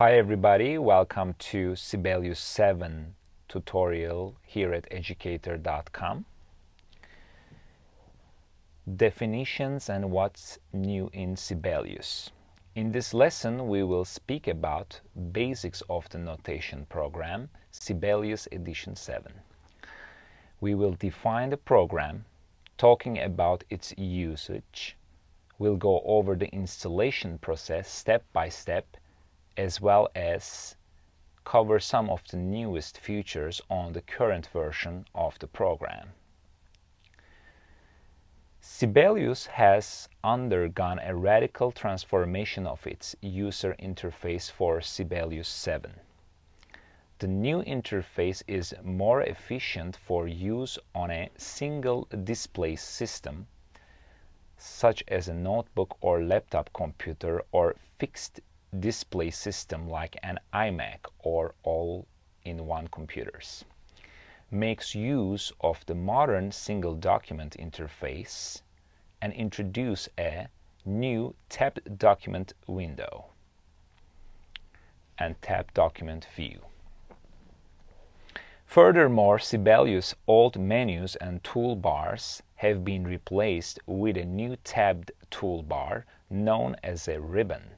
Hi everybody, welcome to Sibelius 7 tutorial here at educator.com. Definitions and what's new in Sibelius. In this lesson we will speak about basics of the notation program Sibelius edition 7. We will define the program, talking about its usage. We'll go over the installation process step by step as well as cover some of the newest features on the current version of the program. Sibelius has undergone a radical transformation of its user interface for Sibelius 7. The new interface is more efficient for use on a single display system such as a notebook or laptop computer or fixed display system like an iMac or all-in-one computers. Makes use of the modern single document interface and introduce a new tabbed document window and tab document view. Furthermore, Sibelius' old menus and toolbars have been replaced with a new tabbed toolbar known as a ribbon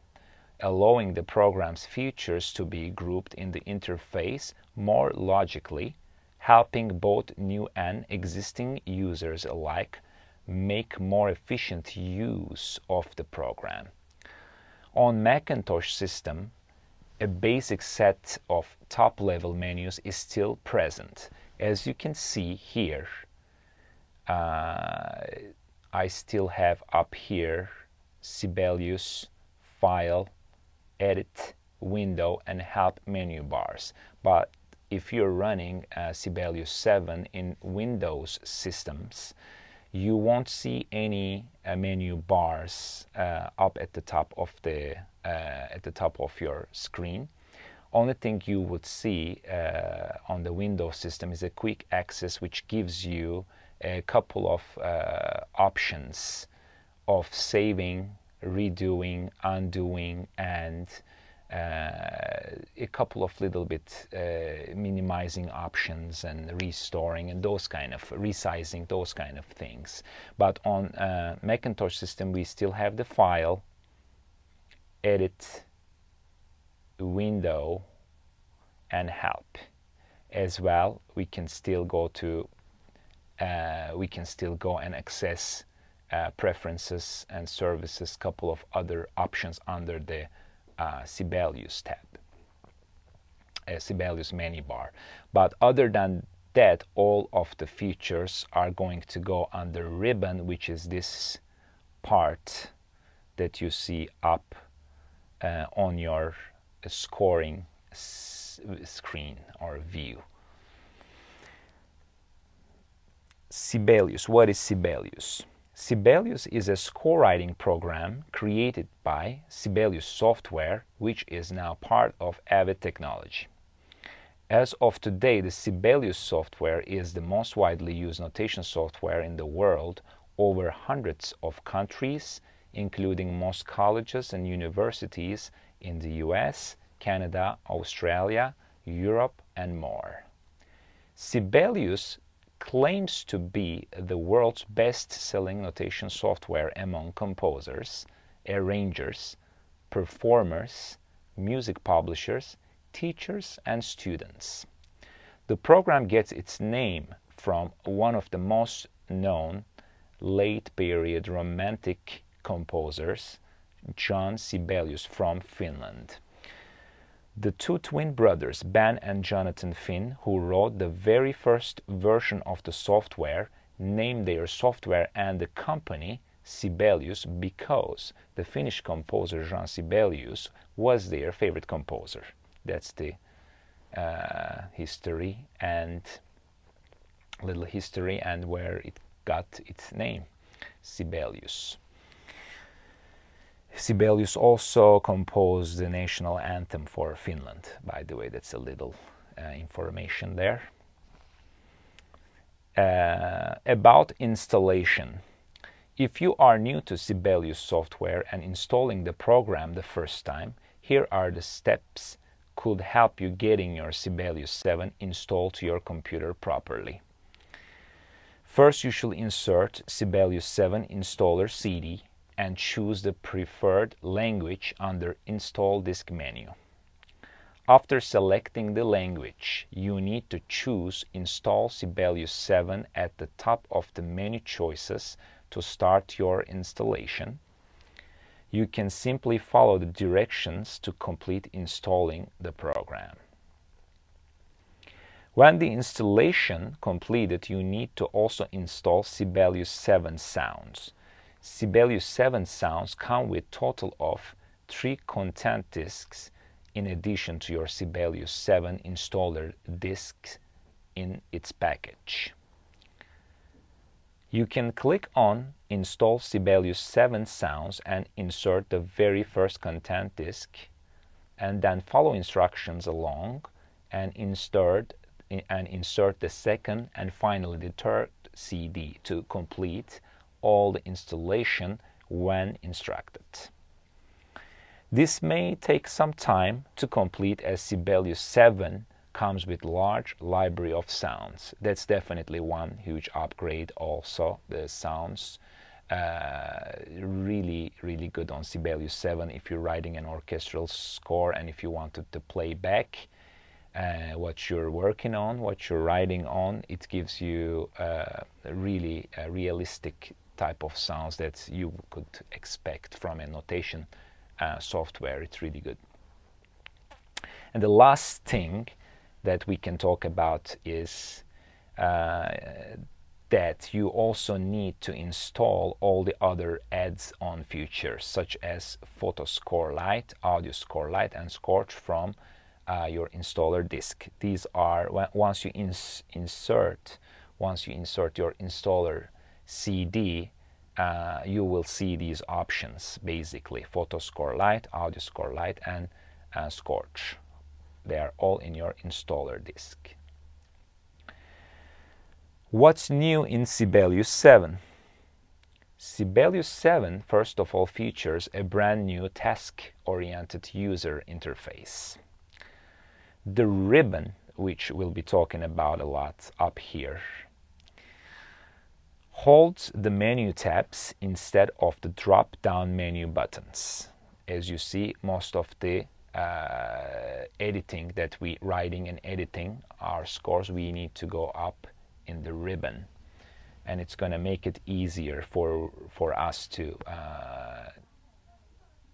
allowing the program's features to be grouped in the interface more logically, helping both new and existing users alike make more efficient use of the program. On Macintosh system, a basic set of top-level menus is still present. As you can see here, uh, I still have up here Sibelius file edit window and help menu bars. But if you're running uh, Sibelius 7 in Windows systems, you won't see any uh, menu bars uh, up at the top of the uh, at the top of your screen. Only thing you would see uh, on the Windows system is a quick access, which gives you a couple of uh, options of saving redoing, undoing, and uh, a couple of little bit uh, minimizing options and restoring and those kind of resizing those kind of things. But on uh, Macintosh system we still have the file edit window and help. As well we can still go to uh, we can still go and access preferences and services, couple of other options under the uh, Sibelius tab, uh, Sibelius menu bar. But other than that, all of the features are going to go under ribbon, which is this part that you see up uh, on your scoring screen or view. Sibelius, what is Sibelius? Sibelius is a score writing program created by Sibelius Software, which is now part of Avid Technology. As of today, the Sibelius software is the most widely used notation software in the world over hundreds of countries, including most colleges and universities in the US, Canada, Australia, Europe, and more. Sibelius claims to be the world's best-selling notation software among composers, arrangers, performers, music publishers, teachers, and students. The program gets its name from one of the most known late period romantic composers, John Sibelius from Finland. The two twin brothers, Ben and Jonathan Finn, who wrote the very first version of the software, named their software and the company Sibelius because the Finnish composer Jean Sibelius was their favorite composer. That's the uh, history and little history and where it got its name, Sibelius. Sibelius also composed the national anthem for Finland. By the way, that's a little uh, information there. Uh, about installation. If you are new to Sibelius software and installing the program the first time, here are the steps could help you getting your Sibelius 7 installed to your computer properly. First, you should insert Sibelius 7 installer CD and choose the preferred language under Install Disk menu. After selecting the language, you need to choose Install Sibelius 7 at the top of the menu choices to start your installation. You can simply follow the directions to complete installing the program. When the installation completed, you need to also install Sibelius 7 sounds. Sibelius 7 sounds come with total of three content disks in addition to your Sibelius 7 installer disks in its package. You can click on Install Sibelius 7 Sounds and insert the very first content disk and then follow instructions along and insert and insert the second and finally the third CD to complete all the installation when instructed. This may take some time to complete as Sibelius 7 comes with large library of sounds. That's definitely one huge upgrade also. The sounds uh, really, really good on Sibelius 7 if you're writing an orchestral score and if you wanted to play back uh, what you're working on, what you're writing on, it gives you uh, really realistic type of sounds that you could expect from a notation uh, software. It's really good. And the last thing that we can talk about is uh, that you also need to install all the other adds-on features such as Photo Score Lite, Audio Score Lite, and Scorch from uh, your installer disk. These are once you ins insert once you insert your installer CD, uh, you will see these options basically. Photo score lite audio score lite and uh, scorch. They are all in your installer disk. What's new in sibelius 7 sibelius 7 first of all features a brand new task oriented user interface. The ribbon which we'll be talking about a lot up here holds the menu tabs instead of the drop down menu buttons. As you see, most of the uh, editing that we writing and editing our scores, we need to go up in the ribbon. And it's going to make it easier for, for us to uh,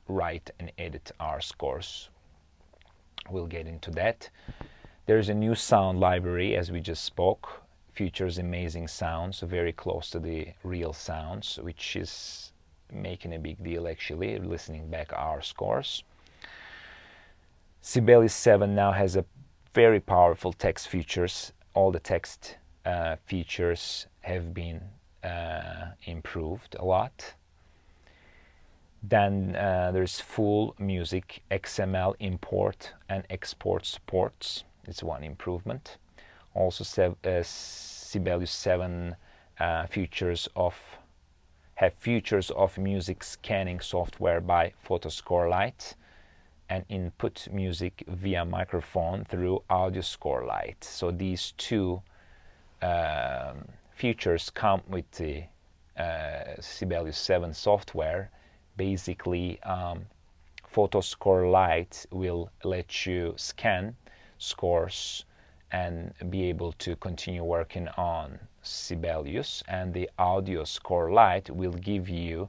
write and edit our scores. We'll get into that. There's a new sound library, as we just spoke, features amazing sounds, very close to the real sounds, which is making a big deal actually, listening back our scores. Sibelius 7 now has a very powerful text features. All the text uh, features have been uh, improved a lot. Then uh, there's full music XML import and export supports. It's one improvement also uh, Sibelius 7 uh, features of have features of music scanning software by Photoscore Lite and input music via microphone through Audio Score Lite. So these two um, features come with the uh, Sibelius 7 software. Basically, um, Photoscore Lite will let you scan scores and be able to continue working on Sibelius and the audio score lite will give you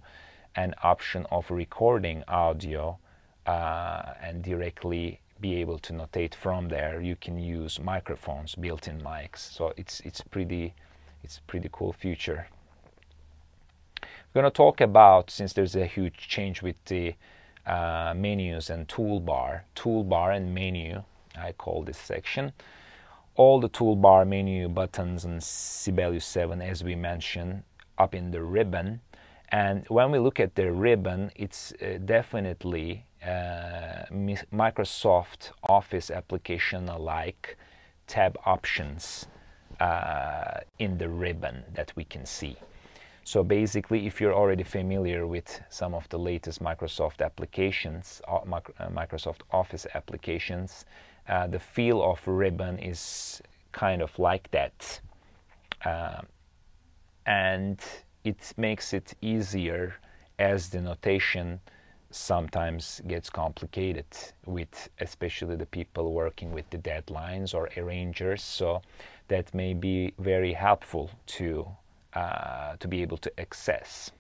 an option of recording audio uh, and directly be able to notate from there. You can use microphones built-in mics. So it's it's pretty it's pretty cool feature we're going to talk about since there's a huge change with the uh, menus and toolbar toolbar and menu I call this section all the toolbar menu buttons in Sibelius 7 as we mentioned up in the ribbon. And when we look at the ribbon it's uh, definitely uh, Microsoft Office application like tab options uh, in the ribbon that we can see So basically, if you're already familiar with some of the latest Microsoft applications, uh, Microsoft Office applications, uh, the feel of ribbon is kind of like that. Uh, and it makes it easier as the notation sometimes gets complicated with especially the people working with the deadlines or arrangers so that may be very helpful to uh, to be able to access.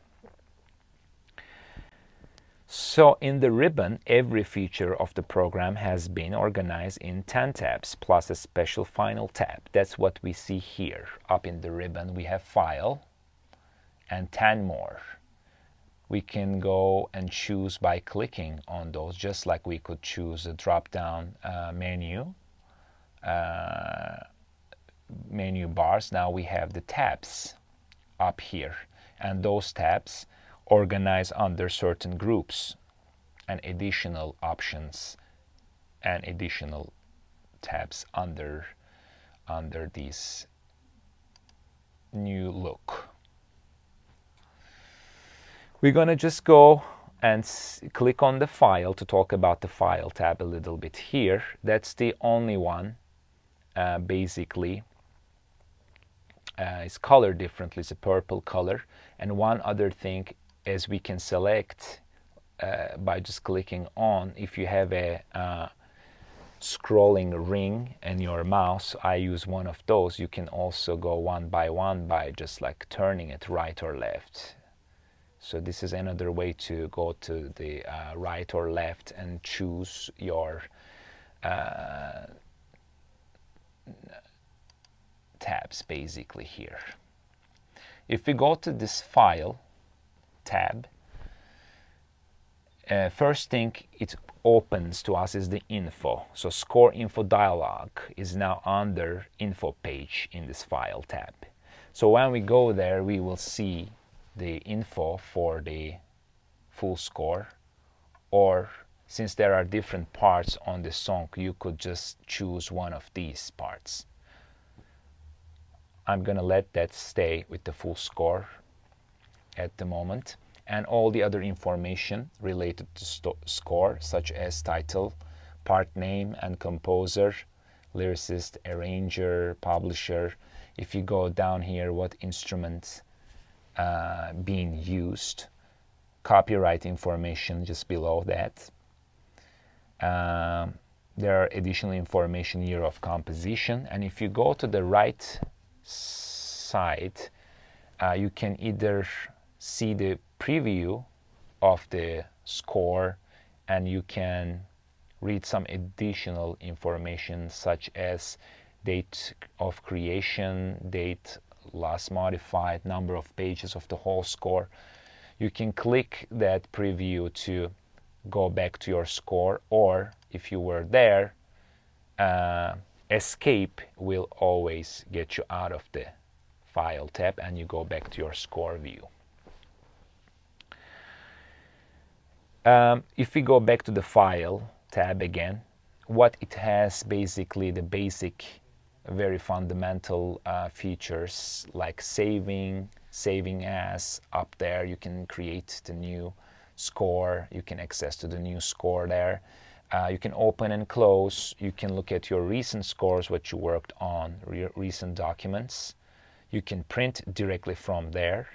So in the ribbon, every feature of the program has been organized in 10 tabs plus a special final tab. That's what we see here. Up in the ribbon we have file and 10 more. We can go and choose by clicking on those just like we could choose a drop-down uh, menu uh, menu bars. Now we have the tabs up here. And those tabs organize under certain groups and additional options and additional tabs under under this new look. We're gonna just go and click on the file to talk about the file tab a little bit here. That's the only one uh, basically uh, is colored differently. It's a purple color. And one other thing is we can select uh, by just clicking on if you have a uh, scrolling ring in your mouse I use one of those you can also go one by one by just like turning it right or left so this is another way to go to the uh, right or left and choose your uh, tabs basically here. If we go to this file tab, uh, first thing it opens to us is the info. So score info dialog is now under info page in this file tab. So when we go there, we will see the info for the full score or since there are different parts on the song, you could just choose one of these parts. I'm going to let that stay with the full score at the moment and all the other information related to score such as title, part name and composer, lyricist, arranger, publisher. If you go down here, what instruments uh, being used, copyright information just below that. Um, there are additional information here of composition and if you go to the right side, uh, you can either see the preview of the score and you can read some additional information such as date of creation, date last modified, number of pages of the whole score. You can click that preview to go back to your score or if you were there, uh, escape will always get you out of the file tab and you go back to your score view. Um, if we go back to the file tab again, what it has basically the basic very fundamental uh, features like saving, saving as up there you can create the new score, you can access to the new score there. Uh, you can open and close. You can look at your recent scores, what you worked on, re recent documents. You can print directly from there.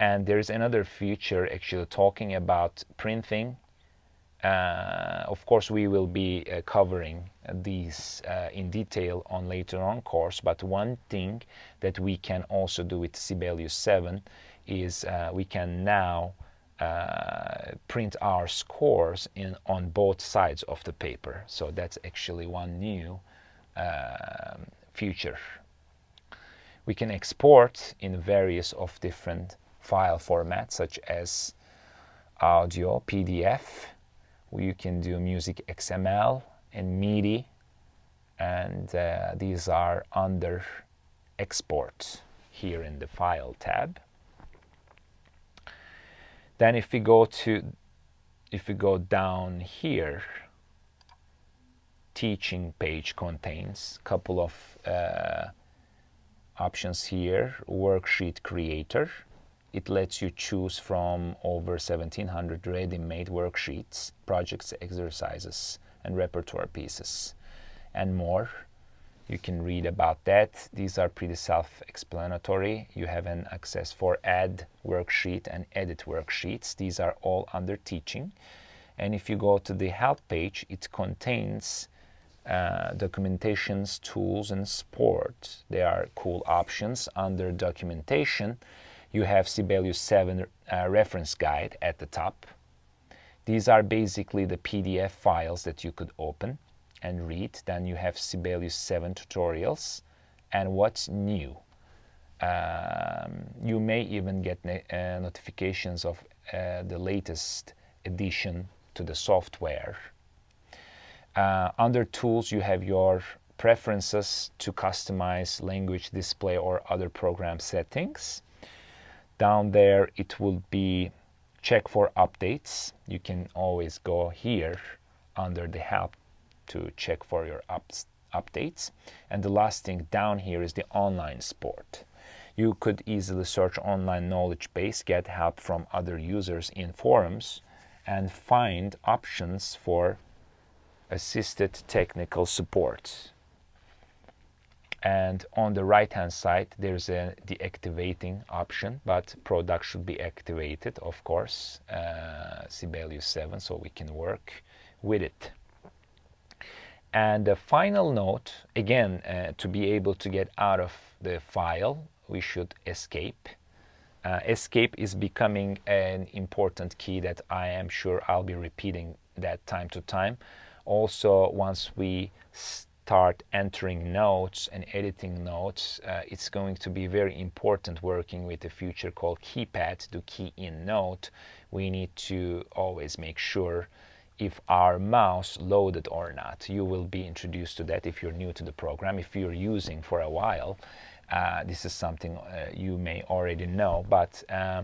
And there's another feature actually talking about printing. Uh, of course, we will be uh, covering these uh, in detail on later on course. But one thing that we can also do with Sibelius 7 is uh, we can now uh, print our scores in on both sides of the paper. So that's actually one new uh, feature. We can export in various of different file formats such as audio, PDF. You can do music XML and MIDI and uh, these are under export here in the file tab. Then if we go to, if we go down here, teaching page contains a couple of uh, options here. Worksheet creator. It lets you choose from over 1700 ready-made worksheets projects exercises and repertoire pieces and more you can read about that these are pretty self-explanatory you have an access for add worksheet and edit worksheets these are all under teaching and if you go to the help page it contains uh, documentations, tools, and support. They are cool options. Under documentation, you have Sibelius 7 uh, reference guide at the top. These are basically the PDF files that you could open and read. Then you have Sibelius 7 tutorials and what's new. Um, you may even get uh, notifications of uh, the latest addition to the software uh, under tools, you have your preferences to customize language display or other program settings. Down there, it will be check for updates. You can always go here under the help to check for your ups, updates. And the last thing down here is the online support. You could easily search online knowledge base, get help from other users in forums, and find options for assisted technical support. And on the right hand side, there's a deactivating option, but product should be activated, of course, uh, Sibelius 7, so we can work with it. And the final note, again, uh, to be able to get out of the file, we should escape. Uh, escape is becoming an important key that I am sure I'll be repeating that time to time also once we start entering notes and editing notes uh, it's going to be very important working with a feature called keypad to key in note we need to always make sure if our mouse loaded or not you will be introduced to that if you're new to the program if you're using for a while uh, this is something uh, you may already know but uh,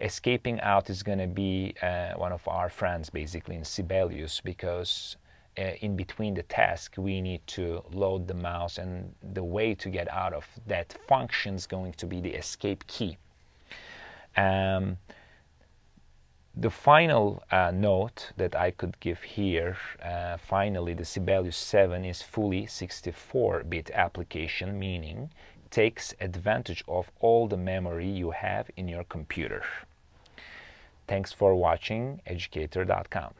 escaping out is going to be uh, one of our friends basically in Sibelius because uh, in between the task, we need to load the mouse, and the way to get out of that function is going to be the escape key. Um, the final uh, note that I could give here, uh, finally, the Sibelius 7 is fully 64-bit application, meaning takes advantage of all the memory you have in your computer. Thanks for watching educator.com.